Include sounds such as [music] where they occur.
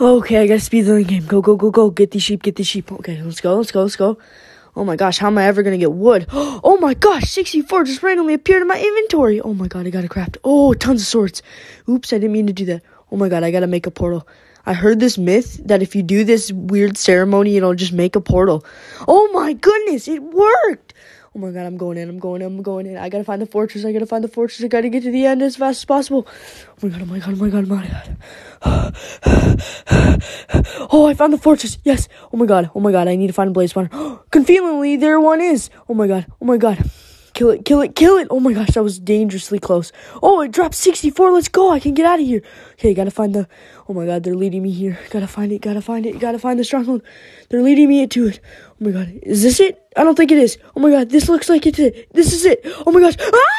Okay, I gotta speed the game. Go, go, go, go. Get these sheep, get these sheep. Okay, let's go, let's go, let's go. Oh my gosh, how am I ever gonna get wood? [gasps] Oh my gosh, 64 just randomly appeared in my inventory. Oh my god, I gotta craft. Oh, tons of swords. Oops, I didn't mean to do that. Oh my god, I gotta make a portal. I heard this myth that if you do this weird ceremony, it'll just make a portal. Oh my goodness, it worked! Oh my god, I'm going in, I'm going in, I'm going in. I gotta find the fortress, I gotta find the fortress, I gotta get to the end as fast as possible. Oh my god, oh my god, oh my god, oh my god. [sighs] Oh Oh, I found the fortress, yes! Oh my god, oh my god, I need to find a blaze spawner. [gasps] Conveniently, there one is! Oh my god, oh my god. Kill it, kill it, kill it. Oh my gosh, that was dangerously close. Oh, it dropped 64. Let's go. I can get out of here. Okay, gotta find the. Oh my god, they're leading me here. Gotta find it, gotta find it, gotta find the stronghold. They're leading me to it. Oh my god, is this it? I don't think it is. Oh my god, this looks like it's it. This is it. Oh my gosh. Ah!